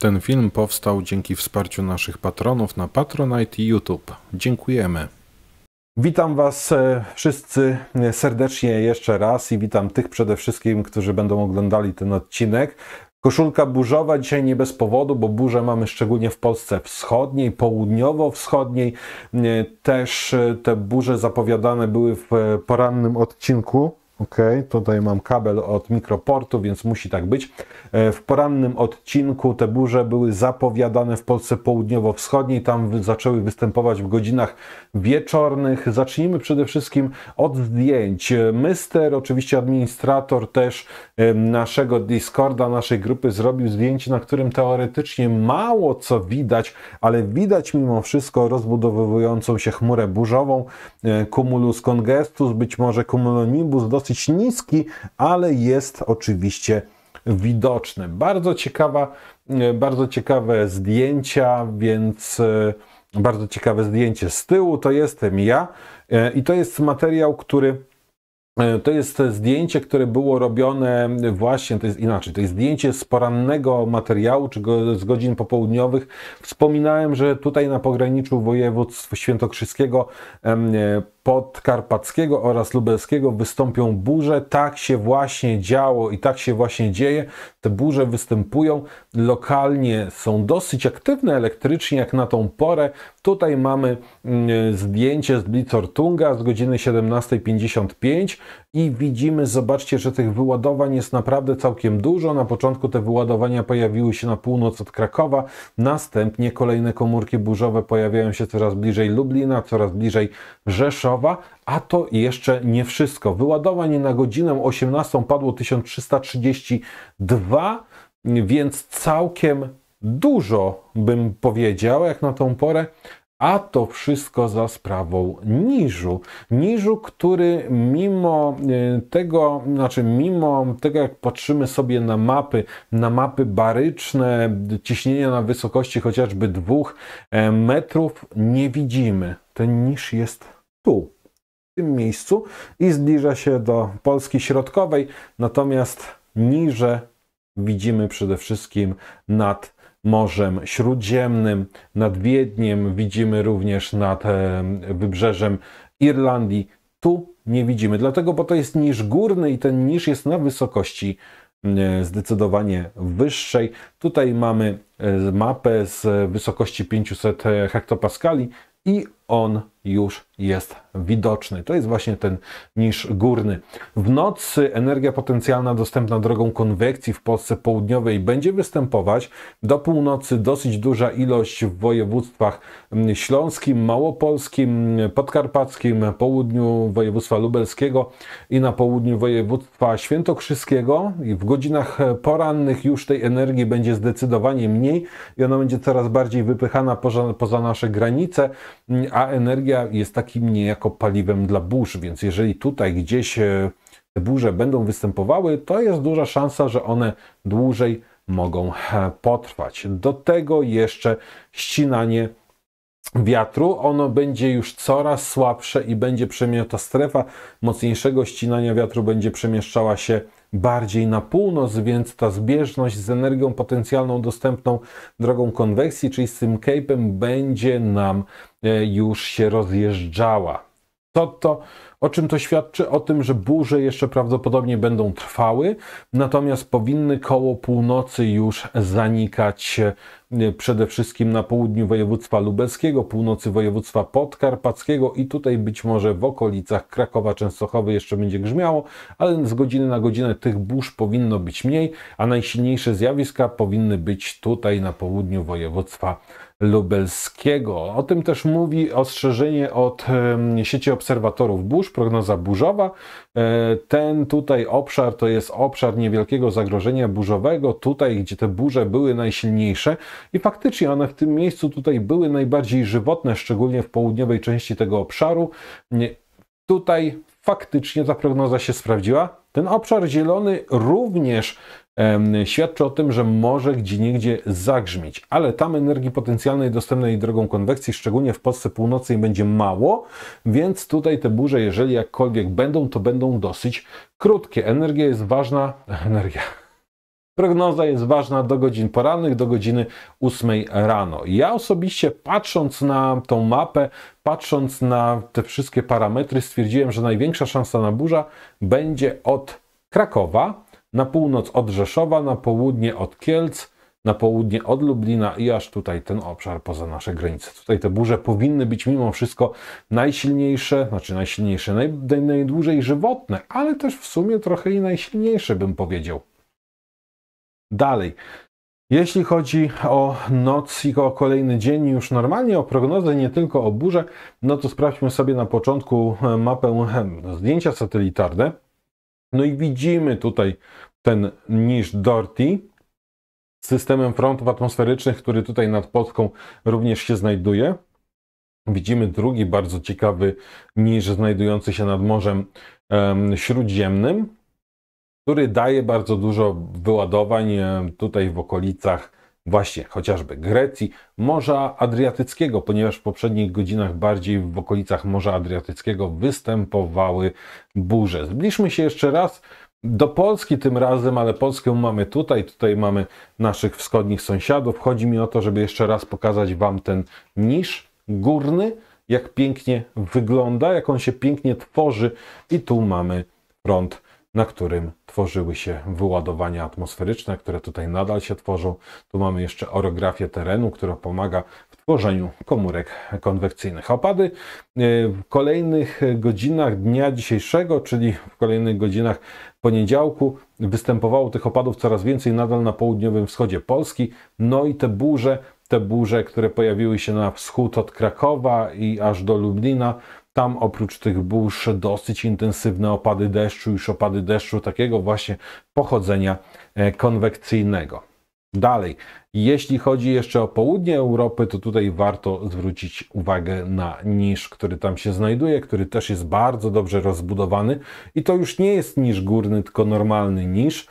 Ten film powstał dzięki wsparciu naszych patronów na Patronite i YouTube. Dziękujemy. Witam Was e, wszyscy serdecznie jeszcze raz i witam tych przede wszystkim, którzy będą oglądali ten odcinek. Koszulka burzowa dzisiaj nie bez powodu, bo burze mamy szczególnie w Polsce wschodniej, południowo-wschodniej. E, też e, te burze zapowiadane były w porannym odcinku Ok, tutaj mam kabel od mikroportu, więc musi tak być. E, w porannym odcinku te burze były zapowiadane w Polsce południowo-wschodniej. Tam zaczęły występować w godzinach wieczornych. Zacznijmy przede wszystkim od zdjęć. Mister, oczywiście administrator też e, naszego Discorda, naszej grupy, zrobił zdjęcie, na którym teoretycznie mało co widać, ale widać mimo wszystko rozbudowującą się chmurę burzową. E, cumulus congestus, być może cumulonimbus, dosyć dosyć niski, ale jest oczywiście widoczny. Bardzo ciekawa, e, bardzo ciekawe zdjęcia, więc e, bardzo ciekawe zdjęcie z tyłu to jestem ja e, i to jest materiał, który to jest zdjęcie, które było robione właśnie, to jest inaczej, to jest zdjęcie z porannego materiału, czy z godzin popołudniowych. Wspominałem, że tutaj na pograniczu województw świętokrzyskiego podkarpackiego oraz lubelskiego wystąpią burze. Tak się właśnie działo i tak się właśnie dzieje. Te burze występują lokalnie, są dosyć aktywne elektrycznie jak na tą porę. Tutaj mamy mm, zdjęcie z Blitzortunga z godziny 17.55 i widzimy, zobaczcie, że tych wyładowań jest naprawdę całkiem dużo. Na początku te wyładowania pojawiły się na północ od Krakowa, następnie kolejne komórki burzowe pojawiają się coraz bliżej Lublina, coraz bliżej Rzeszowa, a to jeszcze nie wszystko. Wyładowań na godzinę 18 padło 1332, więc całkiem dużo bym powiedział, jak na tą porę. A to wszystko za sprawą niżu. Niżu, który mimo e, tego, znaczy mimo tego, jak patrzymy sobie na mapy, na mapy baryczne, ciśnienia na wysokości chociażby dwóch e, metrów, nie widzimy. Ten niż jest tu, w tym miejscu i zbliża się do Polski Środkowej, natomiast niże widzimy przede wszystkim nad Morzem Śródziemnym, nad Wiedniem, widzimy również nad e, wybrzeżem Irlandii. Tu nie widzimy, dlatego, bo to jest niż górny i ten niż jest na wysokości e, zdecydowanie wyższej. Tutaj mamy e, mapę z wysokości 500 hektopaskali i on już jest widoczny. To jest właśnie ten niż górny. W nocy energia potencjalna dostępna drogą konwekcji w Polsce Południowej będzie występować. Do północy dosyć duża ilość w województwach śląskim, małopolskim, podkarpackim, południu województwa lubelskiego i na południu województwa świętokrzyskiego. I w godzinach porannych już tej energii będzie zdecydowanie mniej i ona będzie coraz bardziej wypychana poza, poza nasze granice, a energia jest takim niejako paliwem dla burz, więc jeżeli tutaj gdzieś e, te burze będą występowały, to jest duża szansa, że one dłużej mogą e, potrwać. Do tego jeszcze ścinanie wiatru, ono będzie już coraz słabsze i będzie przemiata strefa mocniejszego ścinania wiatru będzie przemieszczała się bardziej na północ, więc ta zbieżność z energią potencjalną dostępną drogą konwekcji, czyli z tym cape'em, będzie nam już się rozjeżdżała. Co to, o czym to świadczy? O tym, że burze jeszcze prawdopodobnie będą trwały, natomiast powinny koło północy już zanikać e, przede wszystkim na południu województwa lubelskiego, północy województwa podkarpackiego i tutaj być może w okolicach Krakowa, Częstochowy jeszcze będzie grzmiało, ale z godziny na godzinę tych burz powinno być mniej, a najsilniejsze zjawiska powinny być tutaj na południu województwa lubelskiego. O tym też mówi ostrzeżenie od sieci obserwatorów burz, prognoza burzowa. E, ten tutaj obszar to jest obszar niewielkiego zagrożenia burzowego, tutaj gdzie te burze były najsilniejsze i faktycznie one w tym miejscu tutaj były najbardziej żywotne, szczególnie w południowej części tego obszaru. Tutaj faktycznie ta prognoza się sprawdziła. Ten obszar zielony również świadczy o tym, że może gdzie niegdzie zagrzmieć, ale tam energii potencjalnej dostępnej drogą konwekcji, szczególnie w Polsce Północnej, będzie mało, więc tutaj te burze, jeżeli jakkolwiek będą, to będą dosyć krótkie. Energia jest ważna, energia, Prognoza jest ważna do godzin porannych, do godziny 8 rano. Ja osobiście patrząc na tą mapę, patrząc na te wszystkie parametry, stwierdziłem, że największa szansa na burza będzie od Krakowa, na północ od Rzeszowa, na południe od Kielc, na południe od Lublina i aż tutaj ten obszar poza nasze granice. Tutaj te burze powinny być mimo wszystko najsilniejsze, znaczy najsilniejsze, naj, najdłużej żywotne, ale też w sumie trochę i najsilniejsze bym powiedział. Dalej. Jeśli chodzi o noc i o kolejny dzień, już normalnie o prognozę, nie tylko o burzę, no to sprawdźmy sobie na początku mapę zdjęcia satelitarne. No i widzimy tutaj ten niż Dorty, systemem frontów atmosferycznych, który tutaj nad Polską również się znajduje. Widzimy drugi bardzo ciekawy niż znajdujący się nad Morzem Śródziemnym, który daje bardzo dużo wyładowań tutaj w okolicach właśnie chociażby Grecji, Morza Adriatyckiego, ponieważ w poprzednich godzinach bardziej w okolicach Morza Adriatyckiego występowały burze. Zbliżmy się jeszcze raz do Polski tym razem, ale Polskę mamy tutaj, tutaj mamy naszych wschodnich sąsiadów. Chodzi mi o to, żeby jeszcze raz pokazać Wam ten niż górny, jak pięknie wygląda, jak on się pięknie tworzy i tu mamy front na którym tworzyły się wyładowania atmosferyczne, które tutaj nadal się tworzą. Tu mamy jeszcze orografię terenu, która pomaga w tworzeniu komórek konwekcyjnych. Opady e, w kolejnych godzinach dnia dzisiejszego, czyli w kolejnych godzinach poniedziałku, występowało tych opadów coraz więcej nadal na południowym wschodzie Polski. No i te burze, te burze, które pojawiły się na wschód od Krakowa i aż do Lublina, tam oprócz tych burz dosyć intensywne opady deszczu, już opady deszczu takiego właśnie pochodzenia e, konwekcyjnego. Dalej, jeśli chodzi jeszcze o południe Europy, to tutaj warto zwrócić uwagę na niż, który tam się znajduje, który też jest bardzo dobrze rozbudowany i to już nie jest niż górny, tylko normalny niż.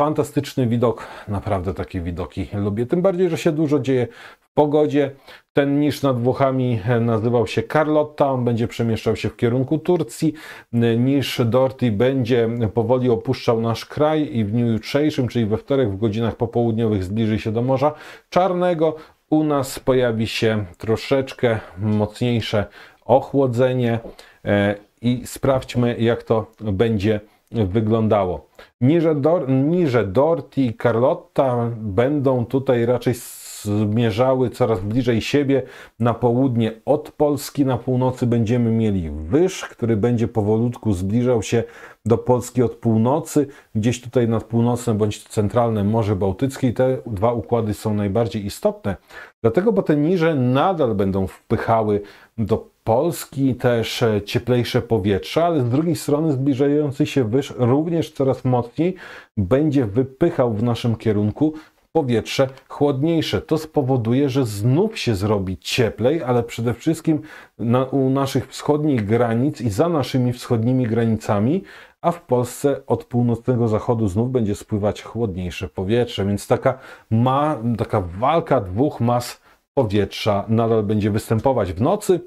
Fantastyczny widok, naprawdę takie widoki lubię. Tym bardziej, że się dużo dzieje pogodzie. Ten niż nad Włochami nazywał się Carlotta, on będzie przemieszczał się w kierunku Turcji. Niż Dorty będzie powoli opuszczał nasz kraj i w dniu jutrzejszym, czyli we wtorek w godzinach popołudniowych zbliży się do Morza Czarnego. U nas pojawi się troszeczkę mocniejsze ochłodzenie e, i sprawdźmy jak to będzie wyglądało. Niże, Dor Niże Dorty i Carlotta będą tutaj raczej zmierzały coraz bliżej siebie. Na południe od Polski, na północy będziemy mieli wyż, który będzie powolutku zbliżał się do Polski od północy, gdzieś tutaj nad północne bądź centralne Morze Bałtyckie. Te dwa układy są najbardziej istotne, dlatego, bo te niże nadal będą wpychały do Polski też e, cieplejsze powietrze, ale z drugiej strony zbliżający się wyż również coraz mocniej będzie wypychał w naszym kierunku powietrze chłodniejsze. To spowoduje, że znów się zrobi cieplej, ale przede wszystkim na, u naszych wschodnich granic i za naszymi wschodnimi granicami, a w Polsce od północnego zachodu znów będzie spływać chłodniejsze powietrze, więc taka, ma, taka walka dwóch mas powietrza nadal będzie występować w nocy.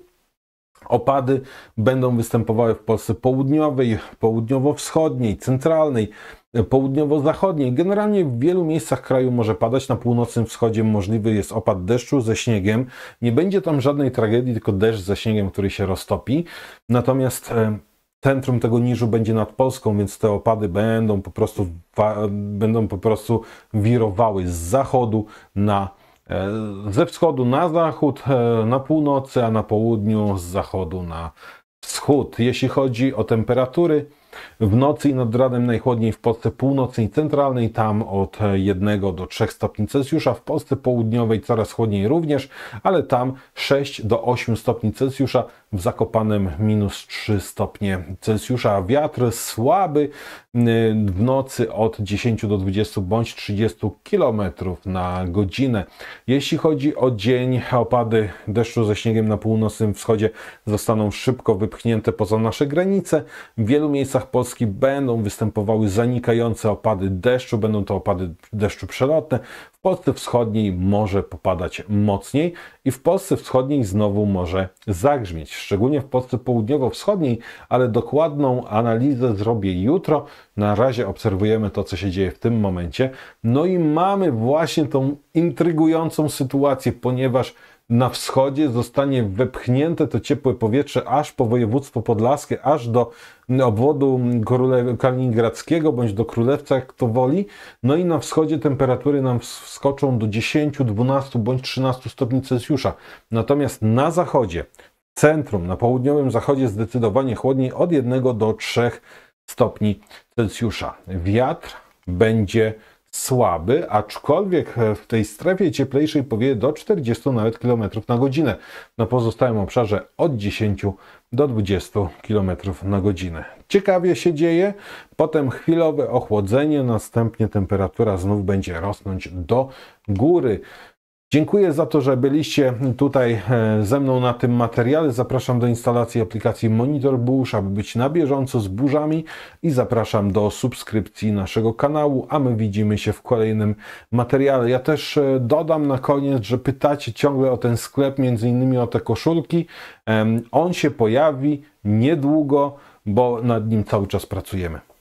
Opady będą występowały w Polsce południowej, południowo-wschodniej, centralnej, południowo-zachodniej. Generalnie w wielu miejscach kraju może padać. Na północnym wschodzie możliwy jest opad deszczu ze śniegiem. Nie będzie tam żadnej tragedii, tylko deszcz ze śniegiem, który się roztopi. Natomiast e, centrum tego niżu będzie nad Polską, więc te opady będą po prostu, będą po prostu wirowały z zachodu na ze wschodu na zachód, e, na północy, a na południu z zachodu na wschód. Jeśli chodzi o temperatury, w nocy i nad ranem najchłodniej w Polsce północnej i centralnej, tam od 1 do 3 stopni Celsjusza. W Polsce południowej coraz chłodniej również, ale tam 6 do 8 stopni Celsjusza. W Zakopanem minus 3 stopnie Celsjusza. Wiatr słaby y, w nocy od 10 do 20 bądź 30 km na godzinę. Jeśli chodzi o dzień, opady deszczu ze śniegiem na północnym wschodzie zostaną szybko wypchnięte poza nasze granice. W wielu miejscach Polski będą występowały zanikające opady deszczu, będą to opady deszczu przelotne. W Polsce Wschodniej może popadać mocniej i w Polsce Wschodniej znowu może zagrzmieć, szczególnie w Polsce Południowo-Wschodniej, ale dokładną analizę zrobię jutro. Na razie obserwujemy to, co się dzieje w tym momencie. No i mamy właśnie tą intrygującą sytuację, ponieważ na wschodzie zostanie wepchnięte to ciepłe powietrze aż po województwo podlaskie, aż do obwodu kaliningradzkiego bądź do Królewca, jak to woli. No i na wschodzie temperatury nam wskoczą do 10, 12 bądź 13 stopni Celsjusza. Natomiast na zachodzie, centrum, na południowym zachodzie zdecydowanie chłodniej od 1 do 3 stopni Celsjusza. Wiatr będzie słaby, aczkolwiek w tej strefie cieplejszej powieje do 40 nawet km na godzinę. Na pozostałym obszarze od 10 do 20 km na godzinę. Ciekawie się dzieje, potem chwilowe ochłodzenie, następnie temperatura znów będzie rosnąć do góry. Dziękuję za to, że byliście tutaj e, ze mną na tym materiale. Zapraszam do instalacji aplikacji Monitor Burz, aby być na bieżąco z burzami i zapraszam do subskrypcji naszego kanału, a my widzimy się w kolejnym materiale. Ja też e, dodam na koniec, że pytacie ciągle o ten sklep, między innymi o te koszulki. On się pojawi niedługo, bo nad nim cały czas pracujemy.